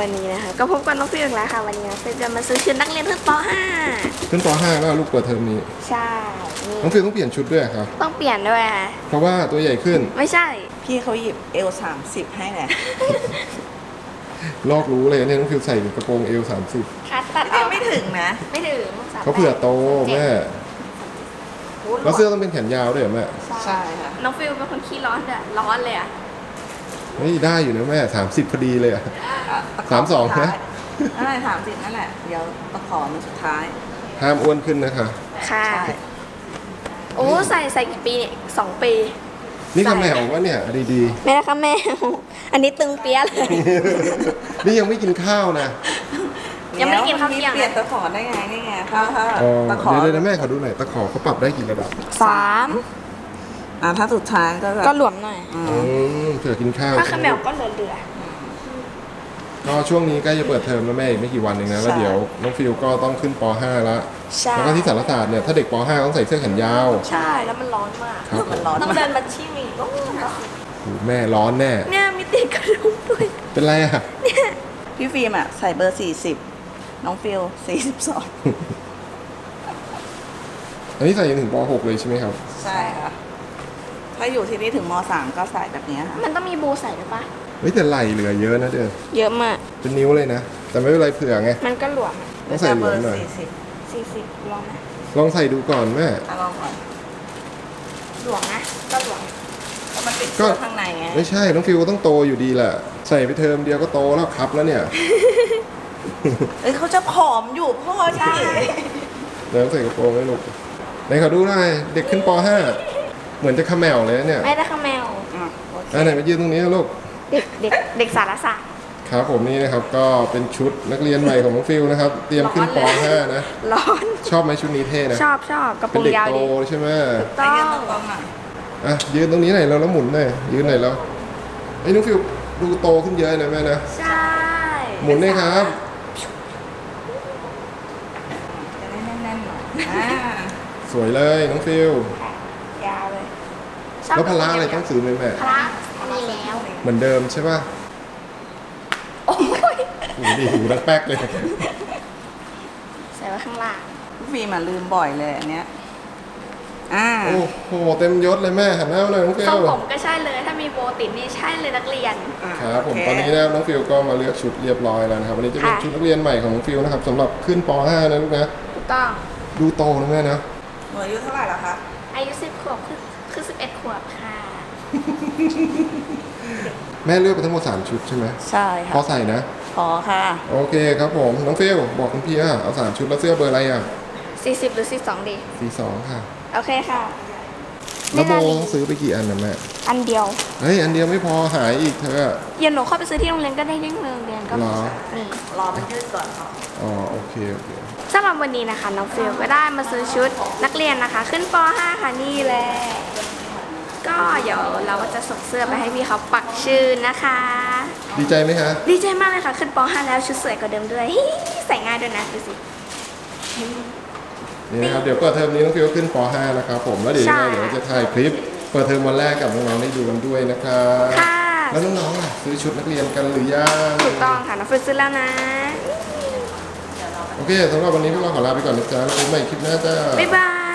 วันนี้นะคะก็พบกับน้องฟิวอีกแล้วค่ะ วันนี้น้องฟิวจะมาซื้อชุดนักเรียนขึ้นป ขึ้นป .5 แล้วลูกเปิดเทอมนี้ .5 ใช่นี่น้องฟิลต้องเปลี่ยนชุดด้วยครับ ต้องเปลี่ยนด้วยค่ะเพราะว่าตัวใหญ่ขึ้น ไม่ใช่ พี่เขาหยิบเอลสามสิบให้แหละลอกรู้เลยเนี่ยน้องฟิลใส่กระโปรงเอวคัดตัดอยัองกไม่ถึงนะไม่ถึงสม30เขาเผื่อโตแม่โอ้โหแล้วเสื้อต้องเป็นแขนยาวด้วยเหรอแม่ใช่ค่ะน้องฟิวเป็นคนขี้ร้อนด้วยร้อนเลยอะ เฮ้ยได้อยู่นะแม่30พอดีเลยอะอะตะขสามสองสุดท้ายนะ นั่นแหละสามสิบนั่นแหละ เดี๋ยวตะขอมันสุดท้าย ห้ามอ้วนขึ้นนะคะ ค่ะ ใช่ โอ้ใส่ใส่กี่ปีเนี่ยสองปีนี่คำแมวว่าเนี่ยดีแม่นะคะแม่ อันนี้ตึงเปี้ยเลย ๆ นี่ยังไม่กินข้าวนะ ยังไม่ได้กินข้าวเที่ยง เปลี่ยนตะขอได้ไงนี่ไงถ้าถ้าอ๋อตะขอเดี๋ยวเดี๋ยวนะแม่ขอดูหน่อยตะขอเขาปรับได้กี่ระดับสาม อ่าถ้าสุดท้ายก็จะก็หลวมหน่อย อือืมมเผื่อกินข้าวถ้าใช่ขมไหมแมวก็เหลือเหลือก็ช่วงนี้ใกล้จะเปิดเทอมแล้วแม่อีกไม่กี่วันเองนะแล้วเดี๋ยวน้องฟิลก็ต้องขึ้นป .5 แล้วใช่แล้วก็ที่สารศาสตร์เนี่ยถ้าเด็กป .5 ต้องใส่เสื้อแขนยาว ใช่แล้วมันร้อนมาก ครับมันร้อนต้องมาเดิกนมาชิมีโอ้โหโอ้โหแม่ร้อนแน่ เนี่ยมีติดกระดุมด้วยเป็นไรอะ พี่ฟิล์มอะใส่เบอร์สี่สิบน้องฟิลสี่สิบสองอันนี้ใส่จนถึงป .6 เลยใช่ไหมครับ ใช่ค่ะ ถ้าอยู่ที่นี่ถึงมสามก็ใส่แบบเนี้ยค่ะ มันต้องมีบูใส่ด้วยปะเฮ้ยแต่ไหลเหลือเยอะนะเด้อเยอะมาก เป็นนิ้วเลยนะ แต่ไม่เป็นไรเผื่อไง มันก็หลวมต้องใส่หลเบวอมร์หน่อย สี่สิบสี่สิบลองนะลองใส่ดูก่อนแม่ อะลองก่อนหลวมนะก็หลวมก็มันติดก็เสื้อข้างในไง ไม่ใช่ น้องฟิวก็ต้องโตอยู่ดีแหละ ใส่ไปเทอมเดียวก็โตแล้วครับแล้วเนี่ย เอ้ยเขาจะผอมอยู่พ่อใช่เดี๋ยวใส่กระโปรงให้ลูกไหนขอดูหน่อยเด็กขึ้นป .5 เหมือนจะขมแมวเลยนะเนี่ยไม่ได้ขมแมวอะโอเคอะไหนมายืนตรงนี้นะลูก เด็กเด็กเด็กสารศาสตร์ ครับผมนี่นะครับก็เป็นชุดนักเรียนใหม่ของน้องฟิวนะครับ เตรียมขึ้นป ร้อนเลย .5 นะ ร้อน ชอบไหมชุดนี้เท่นะชอบชอบกระโปเป็รนงเด็กยาวโตดีใช่ไหมไปต้อยืนงตรงๆหน่อยอะยืนตรงนี้หน่อยแล้วแล้วหมุนหน่อยยืนหน่อยแล้วไอ้ยน้องฟิวดูโตขึ้นเยอะนะแม่นะใช่หมุนเลยครับจะได้แน่นๆหน่อยอ่าสวยเลยน้องฟิวยาวเลย แล้วพละอะไรต้องซื้อไหมแม่พละมีแล้ว เหมือนเดิมใช่ป่ะโอ้ยหูดีหูรักแป๊กเลย ใส่ไว้ข้างล่างฟีมาลืมบ่อยเลยอันเนี้ยอ่าโอ้โหเต็มยศเลยแม่หันหน้ามาหน่อยน้องเฟลส่งผมก็ใช่เลย ถ้ามีโบติดนี่ใช่เลยนักเรียนครับผมตอนนี้นะน้องฟิลก็มาเลือกชุดเรียบร้อยแล้วนะครับวันนี้จะเป็นชุดนักเรียนใหม่ของน้องฟิลนะครับสำหรับขึ้นป .5 นะลูกนะถูกต้องดูโตนะแม่นะหนูอายุเท่าไหร่แล้วคะอายุสิบขวบขึ้ 11 ขวบค่ะ แม่เลือกไปทั้งหมด 3 ชุดใช่ไหมใช่ค่ะ พอใส่นะ พอค่ะ โอเคครับผม น้องเฟลบอกคุณพี่อะเอา 3 ชุดแล้วเสื้อเบอร์อะไรอะ40 หรือ 42 ดี สีสองค่ะ โอเคค่ะ แล้วโบซื้อไปกี่อันนะแม่ อันเดียว เฮ้ย อันเดียวไม่พอหายอีกเธอเย็นหนูเข้าไปซื้อที่โรงเรียนก็ได้ยิ่งเรียนก็รอรอไปนยือก่อนอ๋อโอเคโอเค สำหรับวันนี้นะคะ น้องฟิลก็ได้มาซื้อชุดนักเรียนนะคะ ขึ้นป .5 ค่ะนี่แหละ ก็เดี๋ยวเราก็จะส่งเสื้อไปให้พี่เขาปักชื่อนะคะ ดีใจไหมคะดีใจมากเลยค่ะ ขึ้นป .5 แล้วชุดสวยกว่าเดิมด้วยฮิใส่ง่ายด้วยนะดูสิ นี่นะครับเดี๋ยวเปิดเทอมนี้น้องฟิวขึ้นป .5 นะครับผมแล้วเดี๋ยวใช่ยังไงเดี๋ยวจะถ่ายคลิปเปิดเทอมวันแรกกับน้องๆได้ดูกันด้วยนะครับค่ะแล้วน้องๆล่ะซื้อชุดนักเรียนกันหรือยังถูกต้องค่ะน้องฟิลซื้อแล้วนะ โอเคสำหรับวันนี้พวกเราขอลาไปก่อนนะจ๊ะแล้วพบกันใหม่คลิปหน้าจ้า บ๊ายบาย